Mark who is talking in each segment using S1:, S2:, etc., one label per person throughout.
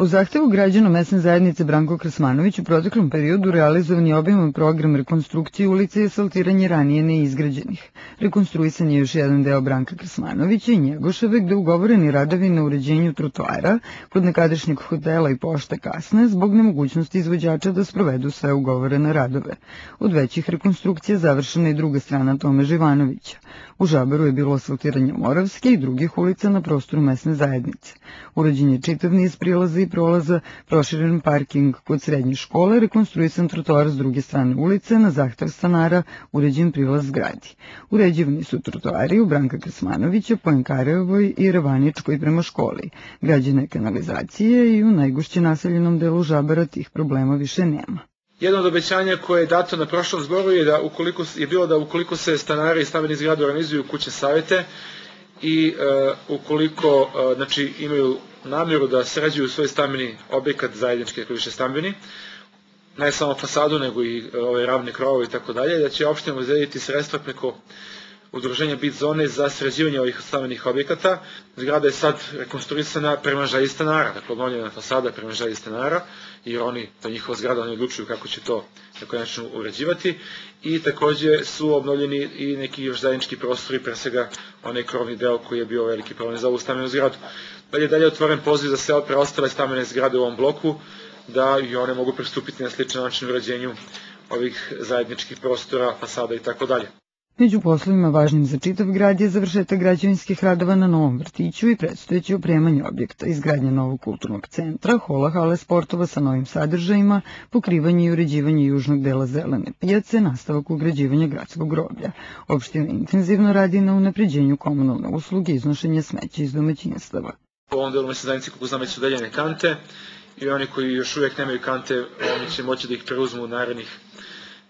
S1: Po zahtevu građana mesne zajednice Branko Krasmanović u proteklom periodu realizovan je obiman program rekonstrukcije ulice i asfaltiranje ranije neizgrađenih. Rekonstruisan je još jedan deo Branka Krasmanovića i Njegoševe gde ugovoreni radovi na uređenju trotoara kod nekadašnjeg hotela i pošta kasne zbog nemogućnosti izvođača da sprovedu sve ugovorene radove. Od većih rekonstrukcija završena je druga strana Tome Živanovića. U Žabaru je bilo asfaltiranje Moravske i drugih ulica na prostoru mesne zajednice. Urađen je čitav niz prilaza i prolaza, proširen parking kod srednje škole, rekonstruisan trotoar s druge strane ulice, na zahtev stanara uređen prilaz zgradi. Uređivani su trotoari u Branka Krasmanovića, po Enkarevoj i Ravaničkoj prema školi. Građene kanalizacije i u najgušće naseljenom delu Žabara tih problema više nema.
S2: Jedno od obećanja koje je dato na prošlom zboru je da ukoliko je bilo da ukoliko se stanari i stambeni zgrade organizuju kuće savete i uh, ukoliko uh, znači imaju namjeru da sređuju svoj stambeni objekat zajednički, ako više stambeni, ne samo fasadu, nego i e, ove ravne krovove i tako dalje, da će opština uzediti sredstva preko udruženja bit zone za sređivanje ovih stambenih objekata. Zgrada je sad rekonstruisana prema želji stanara, dakle obnovljena fasada prema želji stanara, jer oni, to njihova zgrada, oni odlučuju kako će to na koji način uređivati i takođe su obnovljeni i neki još zajednički prostori, pre svega onaj krovni deo koji je bio veliki problem za ovu stambenu zgradu. Dalje dalje otvoren poziv za sve preostale stambene zgrade u ovom bloku, da i one mogu pristupiti na sličan način uređenju ovih zajedničkih prostora, fasada i tako dalje.
S1: Među poslovima važnim za čitav grad je završetak građevinskih radova na novom vrtiću i predstojeće opremanje objekta, izgradnja novog kulturnog centra, hola hale sportova sa novim sadržajima, pokrivanje i uređivanje južnog dela zelene pijace, nastavak ugrađivanja gradskog groblja. Opština intenzivno radi na unapređenju komunalne usluge i iznošenja smeća iz domaćinstava.
S2: U ovom delu mesne zajednice, kako znam, već su deljene kante i oni koji još uvijek nemaju kante, oni će moći da ih preuzmu u narednih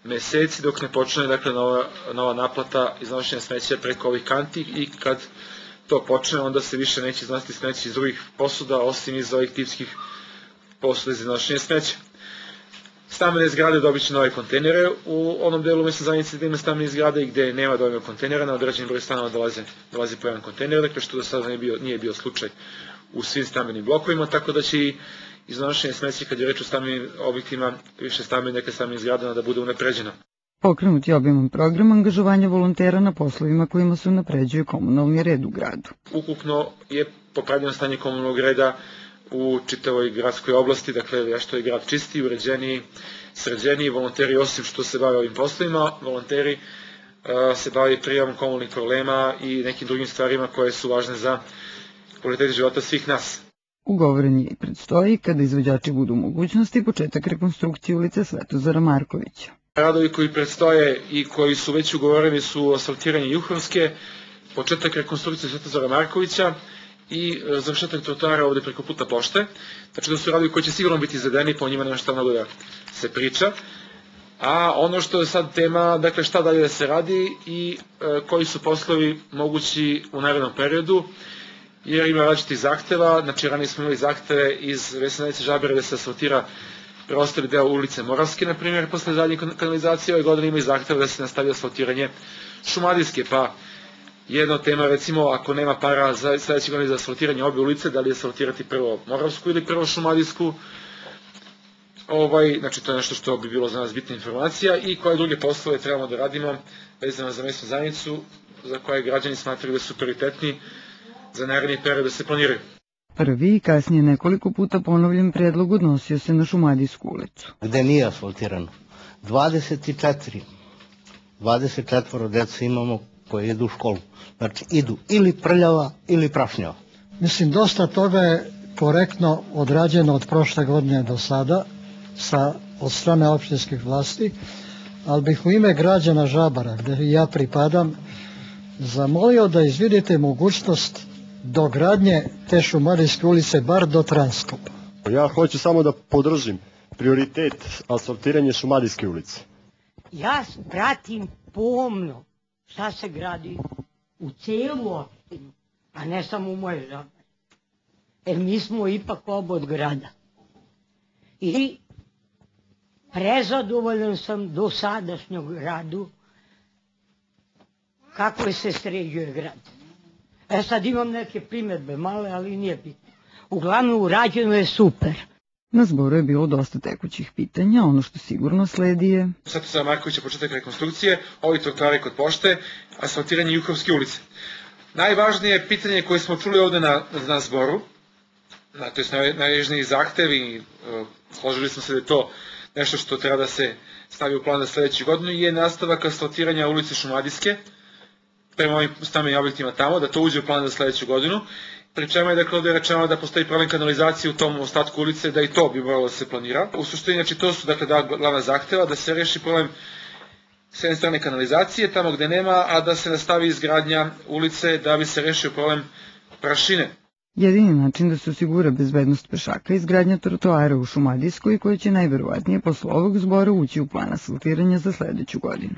S2: meseci dok ne počne dakle nova, nova naplata iznošenja smeća preko ovih kanti i kad to počne onda se više neće iznositi smeće iz drugih posuda osim iz ovih tipskih posuda za iznošenje smeća. Stambene zgrade dobit će nove kontejnere u onom delu mesne zajednice gde ima stambene zgrade i gde nema dovoljno kontejnera, na određen broj stanova dolaze, dolazi po jedan kontejner, dakle što do sada nije bio, nije bio slučaj u svim stambenim blokovima, tako da će i iznošenje smeća kad je reč o stambenim objektima, više stambenih, neke stambenih zgradama da bude unapređeno.
S1: Pokrenut je obiman program angažovanja volontera na poslovima kojima se unapređuje komunalni red u gradu.
S2: Ukupno je popravljeno stanje komunalnog reda u čitavoj gradskoj oblasti, dakle što je grad čisti, uređeniji, sređeniji, volonteri osim što se bave ovim poslovima, volonteri uh, se bave prijavom komunalnih problema i nekim drugim stvarima koje su važne za kvalitet života svih nas.
S1: Ugovoren je i predstoji kada izvođači budu u mogućnosti početak rekonstrukcije ulice Svetozara Markovića.
S2: Radovi koji predstoje i koji su već ugovoreni su asfaltiranje Juhovske, početak rekonstrukcije Svetozara Markovića i e, završetak trotoara ovde preko puta pošte. Znači da su radovi koji će sigurno biti izvedeni, po njima nema šta mnogo da se priča. A ono što je sad tema, dakle šta dalje da se radi i e, koji su poslovi mogući u narednom periodu jer ima različitih zahteva, znači ranije smo imali zahteve iz Veselanice Žabere da se asfaltira preostali deo ulice Moravske, na primjer, posle zadnje kanalizacije, ove godine ima i zahteva da se nastavi asfaltiranje Šumadijske, pa jedna od tema, recimo, ako nema para za sledeće godine za asfaltiranje obe ulice, da li asfaltirati prvo Moravsku ili prvo Šumadijsku, ovaj, znači to je nešto što bi bilo za nas bitna informacija. I koje druge poslove trebamo da radimo vezano za mesnu zajednicu, za koje građani smatraju da su prioritetni, za naredni period da se planiraju.
S1: Prvi i kasnije nekoliko puta ponovljen predlog odnosio se na Šumadijsku ulicu.
S3: Gde nije asfaltirano. 24, 24 deca imamo koje idu u školu. Znači idu ili prljava ili prašnjava.
S4: Mislim, dosta toga je korektno odrađeno od prošle godine do sada sa, od strane opštinskih vlasti, ali bih u ime građana Žabara, gde ja pripadam, zamolio da izvidite mogućnost dogradnje te Šumarijske ulice bar do Transkopa.
S5: Ja hoću samo da podržim prioritet asfaltiranje Šumadijske ulice.
S6: Ja pratim pomno šta se gradi u celu opštinu, a ne samo u moje žabare. Jer mi smo ipak oba od grada. I prezadovoljan sam do sadašnjog radu kako se sređuje grad. E sad imam neke primetbe male, ali nije bitno. uglavnom urađeno je super.
S1: Na zboru je bilo dosta tekućih pitanja, ono što sigurno sledi je...
S2: Svetozara Markovića početak rekonstrukcije, ovi trotoari kod pošte, asfaltiranje Juhovske ulice. Najvažnije pitanje koje smo čuli ovde na, na zboru, na, to je naj, najvažniji zahtev i uh, složili smo se da je to nešto što treba da se stavi u plan za sledeću godinu, je nastavak asfaltiranja ulice Šumadijske, prema ovim stambenim objektima tamo, da to uđe u plan za sledeću godinu. Pri čemu je dakle ovde rečeno da postoji problem kanalizacije u tom ostatku ulice, da i to bi moralo da se planira. U suštini, znači to su dakle da glavna zahteva, da se reši problem s jedne strane kanalizacije, tamo gde nema, a da se nastavi izgradnja ulice da bi se rešio problem prašine.
S1: Jedini način da se osigura bezbednost pešaka je izgradnja trotoara u Šumadijskoj koji će najverovatnije posle ovog zbora ući u plan asfaltiranja za sledeću godinu.